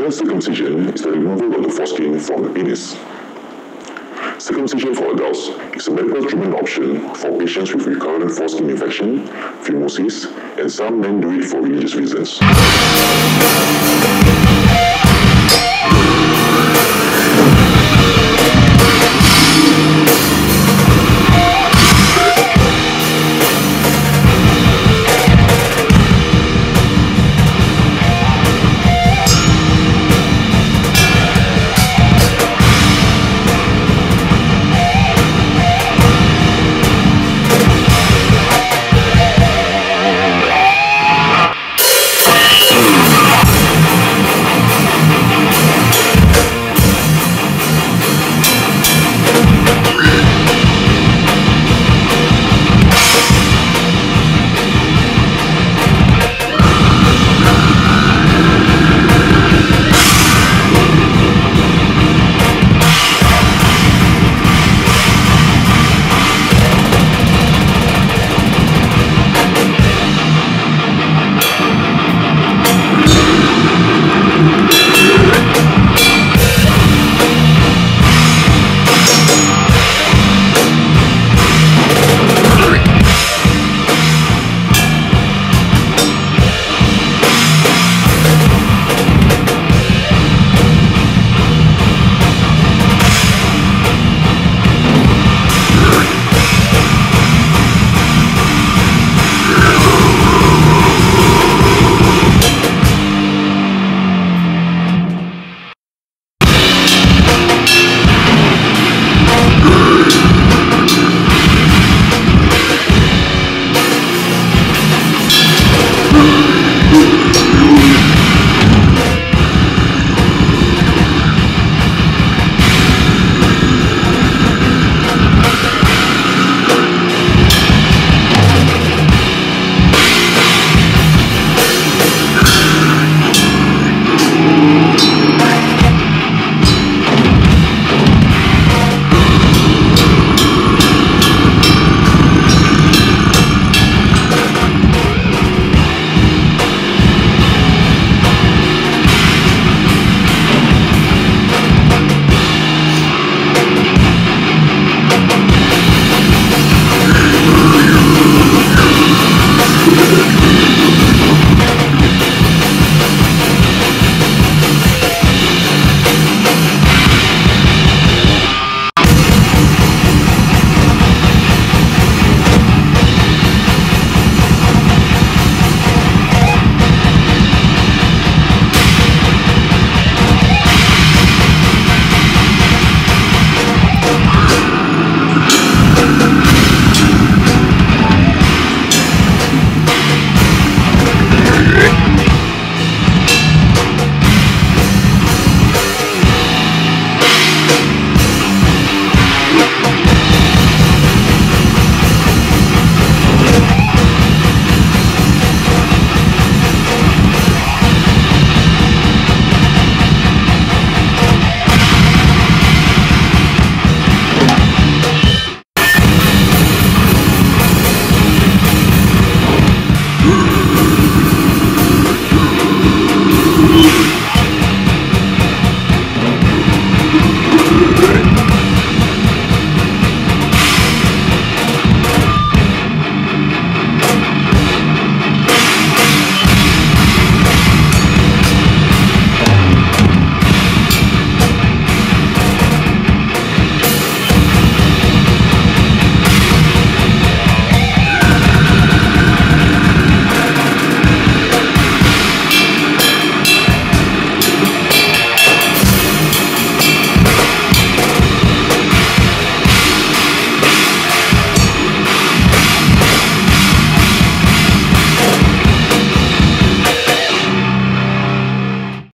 Male circumcision is the removal of the foreskin from the penis. Circumcision for adults is a medical treatment option for patients with recurrent foreskin infection, phimosis, and some men do it for religious reasons.